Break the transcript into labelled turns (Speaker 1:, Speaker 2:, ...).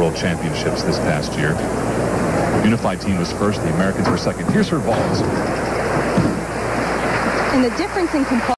Speaker 1: World Championships this past year. Unified team was first. The Americans were second. Here's her balls.
Speaker 2: And the difference in